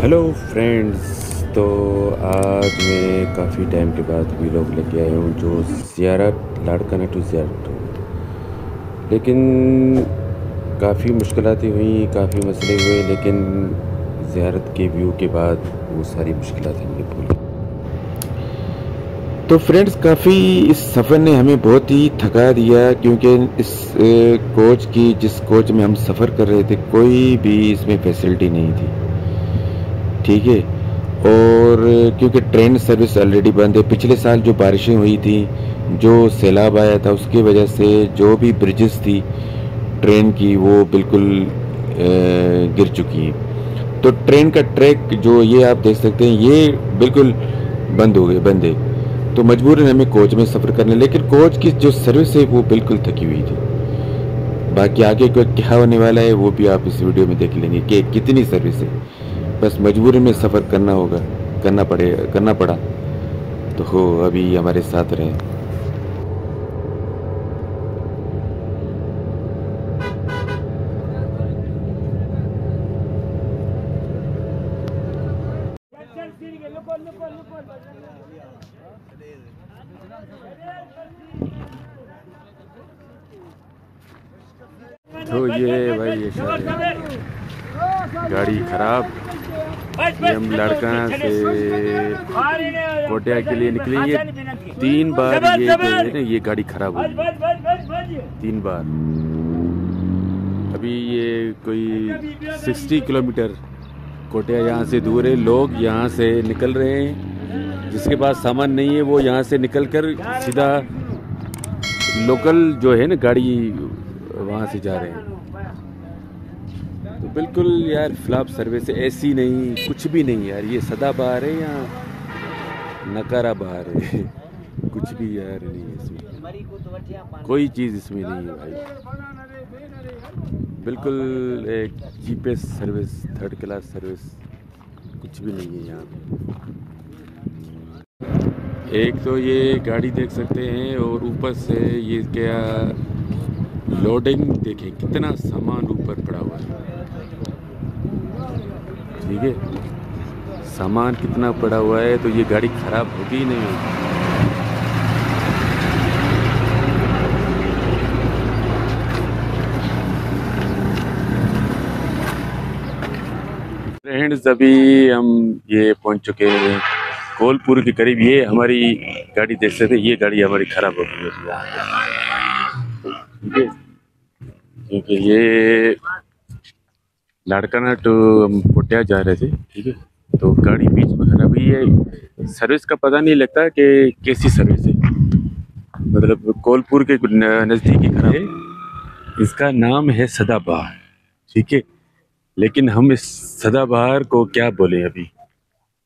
Hello friends तो आज मैं काफ़ी टाइम के बाद वी लोग लेके आया हूँ, जो ज़ियारत लाड़काना टू ज़ियारत लेकिन काफ़ी मुश्किल हुई, काफ़ी मसले हुए, लेकिन ज़ियारत के व्यू के बाद वो सारी मुश्किल हमने भूली तो फ्रेंड्स काफ़ी इस सफ़र ने हमें बहुत ही थका दिया, क्योंकि इस कोच की, जिस कोच में हम सफ़र कर रहे थे, कोई भी इसमें फैसिलिटी नहीं थी। ठीक है। और, क्योंकि ट्रेन सर्विस ऑलरेडी बंद है, पिछले साल जो बारिशें हुई थी, जो सैलाब आया था, उसकी वजह से जो भी ब्रिजेस थी ट्रेन की, वो बिल्कुल गिर चुकी हैं। तो ट्रेन का ट्रैक जो ये आप देख सकते हैं, ये बिल्कुल बंद हो गए, बंद है। तो मजबूरन हमें कोच में सफ़र करने, लेकिन कोच की जो सर्विस है, वो बिल्कुल थकी हुई थी। बाकी आगे क्या होने वाला है, वो भी आप इस वीडियो में देख लेंगे कि कितनी सर्विस है। बस मजबूरी में सफ़र करना होगा, करना पड़े, करना पड़ा। तो हो, अभी हमारे साथ रहें। तो ये भाई ये गाड़ी ख़राब। ये हम लड़का से कोटिया के लिए निकले। ये तीन बार ये है ये गाड़ी खराब हुई। तीन बार। अभी ये कोई सिक्सटी किलोमीटर कोटिया यहाँ से दूर है। लोग यहाँ से निकल रहे हैं। जिसके पास सामान नहीं है वो यहाँ से निकल कर सीधा लोकल जो है ना गाड़ी वहाँ से जा रहे हैं। तो बिल्कुल यार फ्लॉप सर्विस ऐसी नहीं, कुछ भी नहीं यार, ये सदा बाहर है या नकारा बाहर है? कुछ भी यार नहीं है इसमें। कोई चीज़ इसमें नहीं है भाई। बिल्कुल एक cheapest service third class service, कुछ भी नहीं है यहाँ। एक तो ये गाड़ी देख सकते हैं और ऊपर से ये क्या लोडिंग देखें, कितना सामान ऊपर पड़ा हुआ है। ठीक है सामान कितना पड़ा हुआ है तो ये गाड़ी ख़राब होगी ही नहीं। होगी फ्रेंड्स, अभी हम ये पहुँच चुके हैं कोलपुर के करीब। ये हमारी गाड़ी देख सकते ये गाड़ी हमारी ख़राब हो गई है। है क्योंकि ये लाड़काना टू हम कोटिया जा रहे थे, ठीक है? तो गाड़ी बीच में खराब हुई है। सर्विस का पता नहीं लगता कि कैसी सर्विस है। मतलब कोलपुर के नज़दीक ही खराब है। इसका नाम है सदाबहार, ठीक है? लेकिन हम इस सदाबहार को क्या बोले अभी?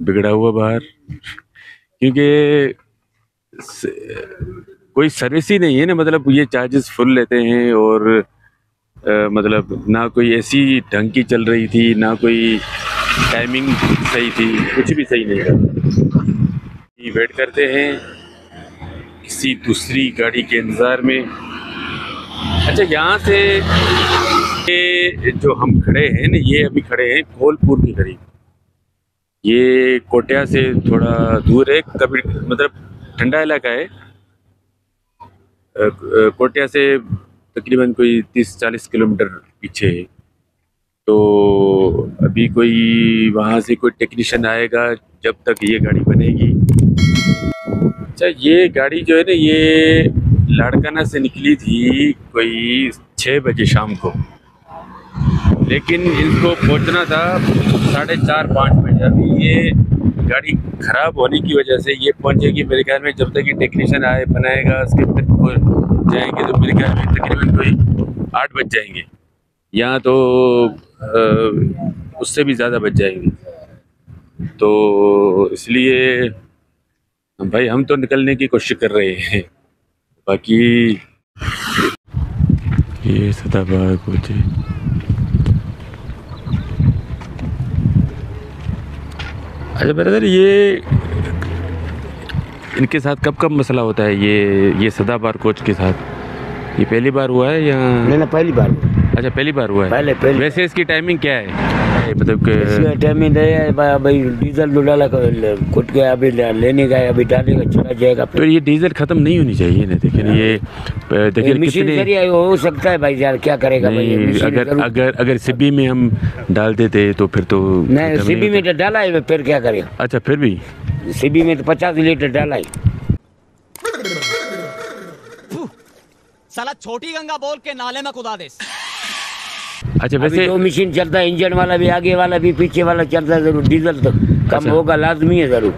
बिगड़ा हुआ बाहर। क्योंकि कोई सर्विस ही नहीं है ना मतलब ये चार्जेस फुल लेते हैं और मतलब ना कोई ऐसी ढंग की चल रही थी, ना कोई टाइमिंग सही थी, कुछ भी सही नहीं था। वेट करते हैं, किसी दूसरी गाड़ी के इंतज़ार में। अच्छा यहाँ से ये जो हम खड़े हैं ना, ये अभी खड़े हैं कोलपुर के करीब। ये कोटिया से थोड़ा दूर है, कभी मतलब ठंडा इलाका है। कोटिया से तकरीबन कोई तीस चालीस किलोमीटर पीछे है। तो अभी कोई वहाँ से कोई टेक्नीशियन आएगा जब तक ये गाड़ी बनेगी। अच्छा ये गाड़ी जो है ना, ये लाड़काना से निकली थी कोई छः बजे शाम को। लेकिन इनको पहुँचना था साढ़े चार, पाँच बजे। अभी ये गाड़ी ख़राब होने की वजह से ये पहुंचेगी मेरे ख्याल में जब तक ये टेक्नीशियन आए, बनाएगा, उसके फिर जाएँगे तो मेरे ख्याल में तकरीबन कोई आठ बज जाएँगे। यहाँ तो उससे भी ज़्यादा बच जाएँगे। तो इसलिए भाई हम तो निकलने की कोशिश कर रहे हैं। बाकी ये सदाबहार पहुँचे अच्छा ब्रदर ये इनके साथ कब कब मसला होता है? ये ये सदाबार कोच के साथ? ये पहली बार हुआ है या? नहीं ना पहली बार अच्छा पहली बार हुआ है। पहले पहले वैसे इसकी टाइमिंग क्या है? है मतलब इसमें कि टाइम ही नहीं है भा- भाई डीजल डाला कर- खुद के अभी लेने गए अभी डालेगा चला जाएगा तो फिर ये डीजल खत्म नहीं होनी चाहिए ना लेकिन ये देखिए कितने ज़रिए हो सकता है भाई यार क्या करेगा भाई अगर अगर अगर सिब्बी में हम डाल देते तो फिर तो नहीं सीबी में तो डाला है फिर क्या करेगा? अच्छा फिर भी? सीबी में तो पचास लीटर डाला है। साला छोटी गंगा बोल के नाले में कुदा दे अच्छा वैसे दो मशीन चलता है इंजन वाला भी आगे वाला भी पीछे वाला चलता है ज़रूर डीजल तो कम अच्छा। होगा लाजमी है ज़रूर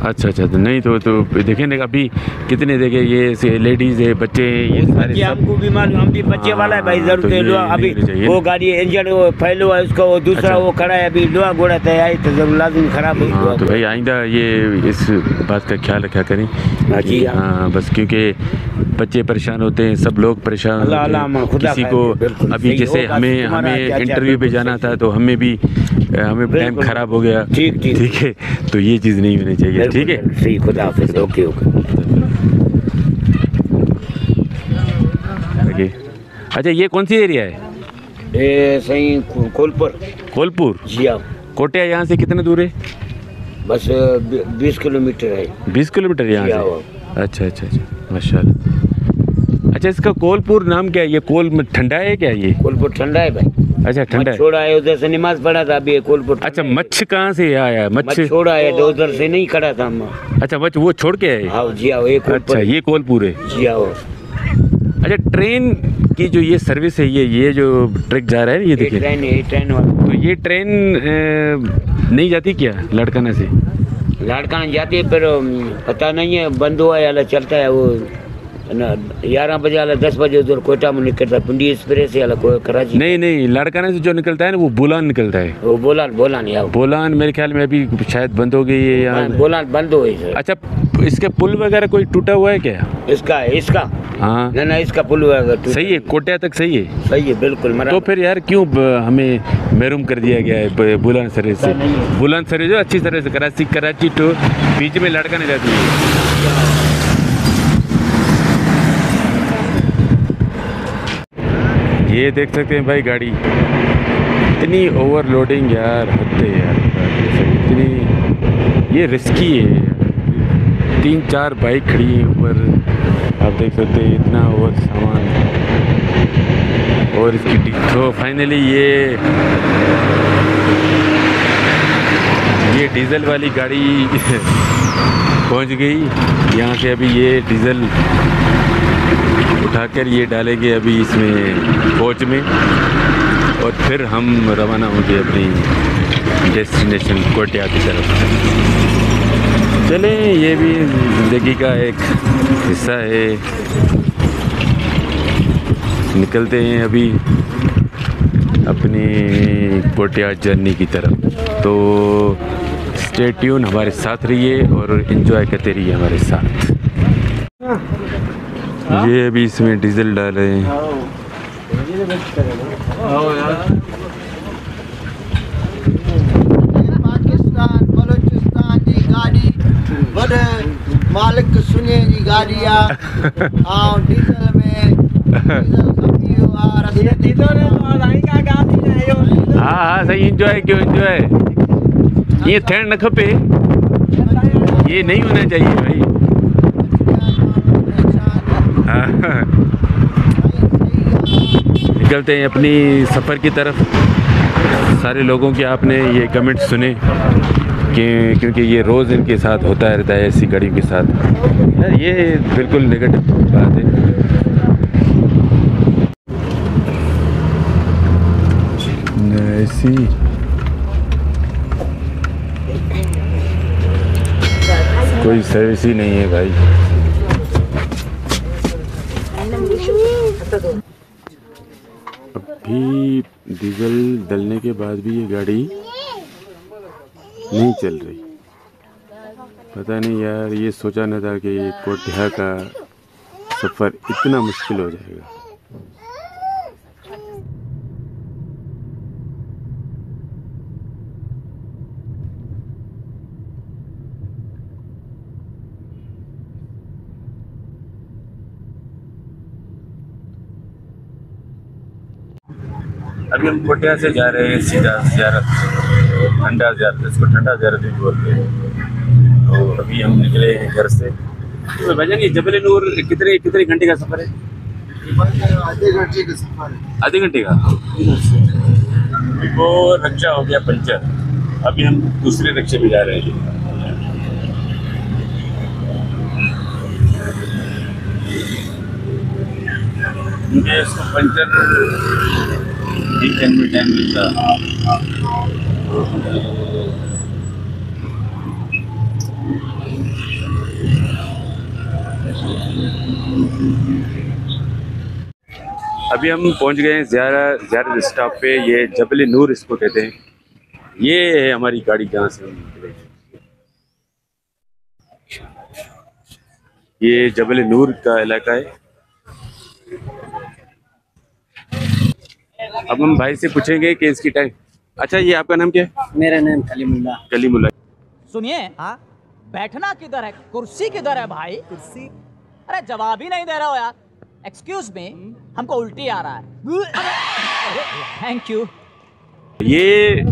अच्छा अच्छा तो नहीं तो तो देखिए ना अभी कितने देखे ये लेडीज़ है बच्चे हैं, ये सारे हमको भी मालूम हम भी बच्चे वाला है भाई हाँ, ज़रूर तो ये लो नहीं अभी वो गाड़ी इंजन वो फैलो हुआ है उसका वो दूसरा अच्छा। वो खड़ा है अभी लोहा घोड़ा तय आई तो ज़रूर लाजमी खराब हुई। हाँ तो भाई आइंदा ये इस बात का ख्याल रखा करें हाँ हाँ। बस क्योंकि बच्चे परेशान होते हैं सब लोग परेशान होते हैं। किसी को अभी जैसे हमें हमें इंटरव्यू पे जाना था तो हमें भी हमें टाइम खराब हो गया। ठीक है तो ये चीज़ नहीं होनी चाहिए। ठीक है। खुदा हाफिज ओके ओके। ओके अच्छा ये कौन सी एरिया है? ये सही कोलपुर कोलपुर जी हाँ। कोटिया यहाँ से कितने दूर है? बस बीस किलोमीटर है। बीस किलोमीटर यहाँ से? अच्छा अच्छा अच्छा। माशाल्लाह। अच्छा इसका कोलपुर नाम क्या है? ये कोल ठंडा है क्या ये? कोलपुर ठंडा है भाई। अच्छा ठंडा छोड़ा है उधर से नमाज़ पढ़ा था अभी ये कोलपुर। अच्छा मच्छ कहाँ से आया? है मच्छ छोड़ा है तो उधर से नहीं खड़ा था हम। अच्छा मच्छ वो छोड़ के आए? हाँ जी हाँ ये अच्छा ये कोलपुर है। जी हाँ अच्छा ट्रेन की जो ये सर्विस है ये ये जो ट्रक जा रहा है ये ये देखिए। ट्रेन है ये ट्रेन वाला। तो ये ट्रेन नहीं जाती क्या लड़काना से? लाड़कान जाती है पर पता नहीं है बंद हुआ है चलता है वो ग्यारह बजे वाला दस बजे उधर कोयटा में निकलता है पिंडी एक्सप्रेस वाला कराची। नहीं नहीं लड़काना से जो निकलता है ना वो बुलान निकलता है। वो बोला बोला नहीं आओ बोलान मेरे ख्याल में अभी शायद बंद हो गई है या बोला बंद हो गई सर अच्छा इसके पुल वगैरह कोई टूटा हुआ है क्या? इसका इसका। हाँ। ना ना इसका पुल है, टूटा- सही है कोटिया तक सही है? सही है बिल्कुल तो फिर यार क्यों हमें महरूम कर दिया गया है बुलंद सर्विस से? बुलंद सर्विस जो अच्छी तरह से कराची कराची टू बीच में लड़का नहीं जाती है। ये देख सकते हैं भाई गाड़ी। इतनी ओवरलोडिंग यार, हद यार। इतनी, ये रिस्की है। तीन चार बाइक खड़ी है ऊपर। आप देख सकते हैं इतना ओवर सामान। और इसकी तो फाइनली ये ये डीजल वाली गाड़ी पहुँच गई। यहाँ से अभी ये डीजल उठाकर ये डालेंगे अभी इसमें कोच में और फिर हम रवाना होंगे अपनी डेस्टिनेशन कोटिया की तरफ़। चलें, ये भी ज़िंदगी का एक हिस्सा है। निकलते हैं अभी अपनी कोटिया जर्नी की तरफ़। तो स्टे ट्यून हमारे साथ रहिए और इन्जॉय करते रहिए हमारे साथ। ये अभी इसमें डीजल डाल रहे हैं। पाकिस्तान बलोचिस्तान जी गाड़ी वॾे मालिक सुने जी गाड़ी आहे ऐं डीज़ल में। हाँ हाँ सही इंजॉय कयो इंजॉय ये थियण न खपे ये नहीं होना चाहिए भाई। हाँ निकलते हैं अपनी सफ़र की तरफ़। सारे लोगों के आपने ये कमेंट सुने कि क्योंकि ये रोज़ इनके साथ होता रहता है, ऐसी गाड़ियों के साथ। यार, ये बिल्कुल नेगेटिव बात है। ऐसी कोई सर्विस ही नहीं है भाई। अभी डीजल डलने के बाद भी ये गाड़ी नहीं चल रही। पता नहीं यार, ये सोचा न था कि कोटिया का सफ़र इतना मुश्किल हो जाएगा। हम कोटिया से जा रहे हैं सीधा जियारत ठंडा जियारत इसको ठंडा जियारत भी बोलते हैं। तो अभी हम निकले हैं घर से। तो भाईजान ये जबल नूर कितने कितने घंटे का सफ़र है? आधे घंटे का। सफ़र है आधे घंटे का वो रक्षा हो गया पंचर। अभी हम दूसरे रक्षे में जा रहे हैं। क्योंकि इसको पंचर वीकेंड में टाइम मिलता अभी हम पहुँच गए हैं ज़्यादा ज़्यादा स्टॉप पे। ये जबल नूर इसको कहते हैं। ये है हमारी गाड़ी जहाँ से हम निकले ये जबल नूर का इलाका है। अब हम भाई से पूछेंगे कि इसकी टाइम अच्छा ये आपका नाम क्या है? मेरा नाम कलीमुल्ला। कलीमुल्ला। सुनिए हाँ बैठना किधर है? कुर्सी किधर है भाई? कुर्सी। अरे जवाब ही नहीं दे रहे हो यार। एक्सक्यूज मी हमको उल्टी आ रहा है। थैंक यू ये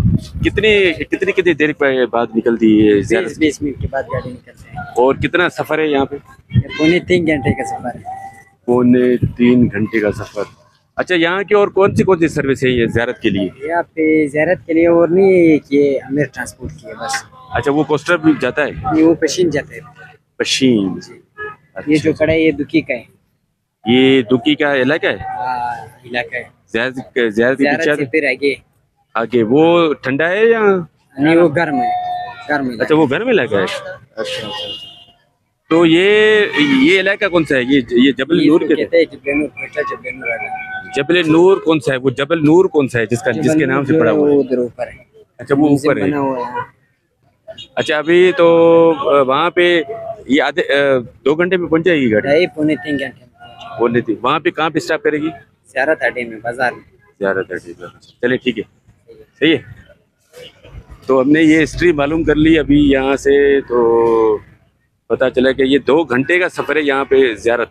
कितने कितनी कितनी देर के बाद निकलती है बीस बीस मिनट के बाद गाड़ी निकलते हैं। और कितना सफ़र है यहाँ पे? पौने तीन घंटे का सफ़र है। पौने तीन घंटे का सफ़र। अच्छा यहाँ की और कौन सी कौन सी सर्विस है ये ज़्यारत के लिए? यहाँ पे जैरत के लिए और नहीं है कि ये अमीर ट्रांसपोर्ट की है बस। अच्छा वो कोस्टर भी जाता है? ये वो पशीन जाते हैं। पशीन? ये जो कड़ा है ये दुखी का है। ये दुकी का इलाका है? इलाका है। ज़्यारत ज़्यारत जैरत फिर आगे। आगे वो ठंडा है या? नहीं वो गर्म है। गर्म अच्छा वो गर्म इलाका है? अच्छा तो ये ये इलाका कौन सा है? ये ये जबल नूर के कहते हैं जबल नूर जबल नूर जबल नूर कौन सा है? वो जबल नूर कौन सा है जिसका जिसके नाम से पड़ा हुआ है? ऊपर है। अच्छा वो ऊपर है। अच्छा अभी तो वहाँ पे ये आधे दो घंटे में पहुँच जाएगी गाड़ी? पौने तीन घंटे पहुँचे। थी वहाँ पे कहाँ पे स्टॉप करेगी? ज्यारत अड्डे में बाज़ार में। ज़्यादा थर्टी चले ठीक है। सही है। तो हमने ये हिस्ट्री मालूम कर ली अभी यहाँ से तो पता चला कि ये दो घंटे का सफ़र है यहाँ पे ज़्यारत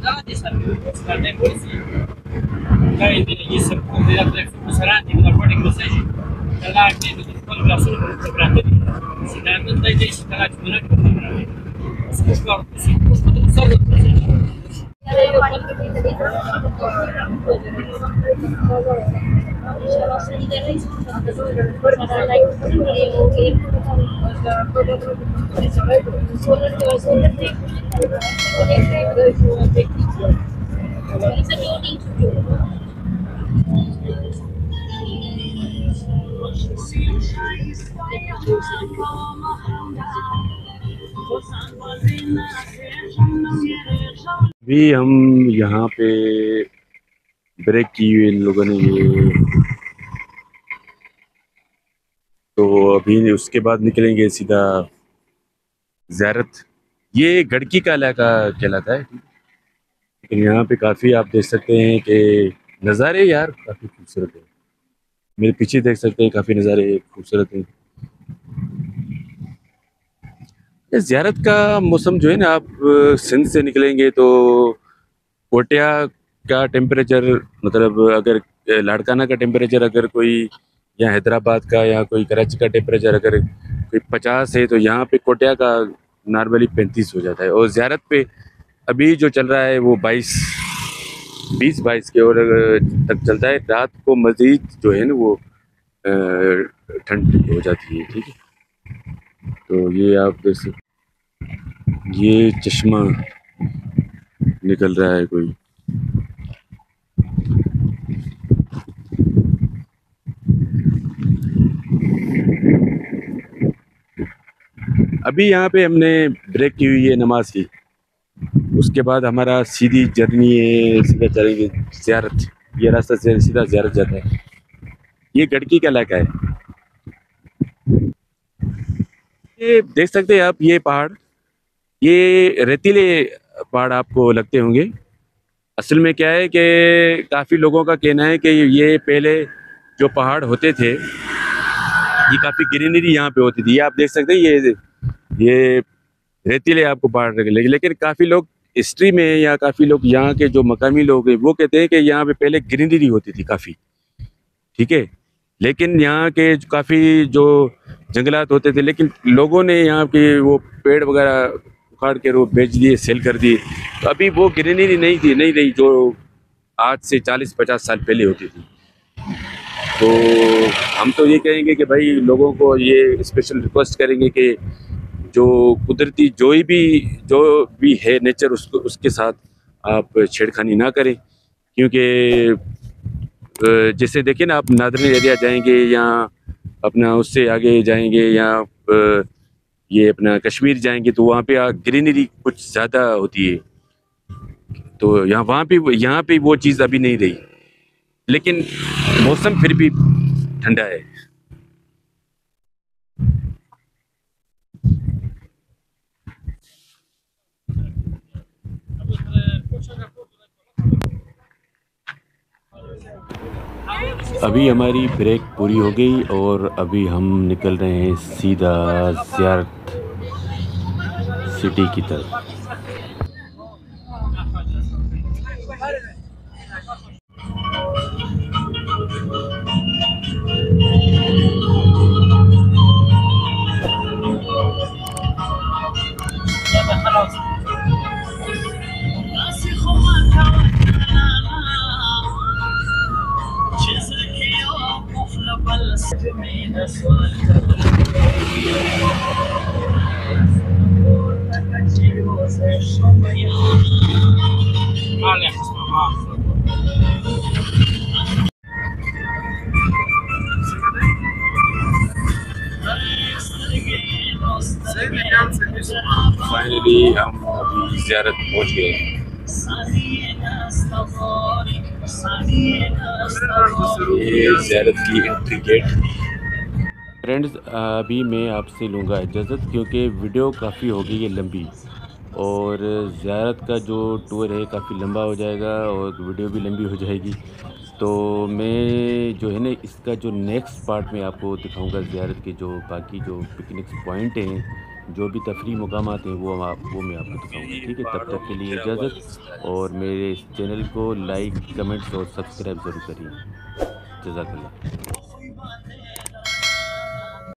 dati saranno tempo sì magari gli sapori da telefono saranno una buona conversazione dall'arte di tutto la sua programma si danno dai dei si dalla giornata programma si scorda si posto tutto solo Grazie. भी हम यहाँ पे break की हुई इन लोगों ने ये तो अभी उसके बाद निकलेंगे सीधा ज़्यारत। ये गड़की का इलाका कहलाता है। लेकिन यहाँ पे काफ़ी आप देख सकते हैं कि नज़ारे यार काफ़ी खूबसूरत है। मेरे पीछे देख सकते हैं काफ़ी नज़ारे खूबसूरत हैं। ज़्यारत का मौसम जो है ना, आप सिंध से निकलेंगे तो कोटिया का टेम्परेचर मतलब अगर लाड़काना का टेम्परेचर अगर कोई या हैदराबाद का या कोई कराची का टेम्परेचर अगर कोई पचास है तो यहाँ पे कोटिया का नॉर्मली पैंतीस हो जाता है। और ज़्यारत पे अभी जो चल रहा है वो बाईस, बीस, बाईस के और तक चलता है, रात को मज़ीद जो है ना वो ठंड हो जाती है, ठीक है? तो ये आप देख ये चश्मा निकल रहा है कोई। अभी यहाँ पे हमने ब्रेक की हुई है नमाज़ की। उसके बाद हमारा सीधी जर्नी है, सीधा चलेंगे ज़्यारत। ये रास्ता सीधा ज़्यारत जाता है। ये गड़की का इलाका है। ये देख सकते हैं आप, ये पहाड़। ये रेतीले पहाड़ आपको लगते होंगे। असल में क्या है कि काफ़ी लोगों का कहना है कि ये पहले जो पहाड़ होते थे, ये काफ़ी ग्रीनरी यहाँ पे होती थी। ये आप देख सकते हैं, ये ये रेतीले आपको पहाड़ लगे लेकिन काफ़ी लोग हिस्ट्री में या काफ़ी लोग यहाँ के जो मकामी लोग हैं, वो कहते हैं कि यहाँ पे पहले ग्रीनरी होती थी काफ़ी। ठीक है? लेकिन यहाँ के काफ़ी जो जंगलात होते थे, लेकिन लोगों ने यहाँ के वो पेड़ वगैरह उखाड़ के वो बेच दिए सेल कर दिए। तो अभी वो ग्रीनरी नहीं थी, नहीं रही जो आज से चालीस, पचास साल पहले होती थी। तो हम तो ये कहेंगे कि भाई लोगों को ये स्पेशल रिक्वेस्ट करेंगे कि जो कुदरती जो भी जो भी है नेचर, उसको, उसके साथ आप छेड़खानी ना करें। क्योंकि जैसे देखिए ना, आप नादरन एरिया जाएँगे या अपना उससे आगे जाएँगे या ये अपना कश्मीर जाएँगे तो वहाँ पे ग्रीनरी कुछ ज़्यादा होती है। तो यहाँ, वहाँ पे, यहाँ पे वो चीज़ अभी नहीं रही। लेकिन मौसम फिर भी ठंडा है। अभी हमारी ब्रेक पूरी हो गई और अभी हम निकल रहे हैं सीधा ज़्यारत सिटी की तरफ़। गए ये ज़्यारत की एंट्री गेट फ्रेंड्स अभी मैं आपसे लूँगा इजाज़त क्योंकि वीडियो काफ़ी होगी है लंबी। और ज़्यारत का जो टूर है काफ़ी लंबा हो जाएगा और वीडियो भी लंबी हो जाएगी। तो मैं जो है ना, इसका जो नेक्स्ट पार्ट में आपको दिखाऊँगा ज़्यारत के जो बाकी जो पिकनिक पॉइंट हैं। जो भी तफरी मकाम हैं, वो आप वो मैं आपको दिखाऊँगा, ठीक है? तब तक के लिए इजाज़त और मेरे इस चैनल को लाइक, कमेंट्स और सब्सक्राइब ज़रूर करिए। जजाकल्ला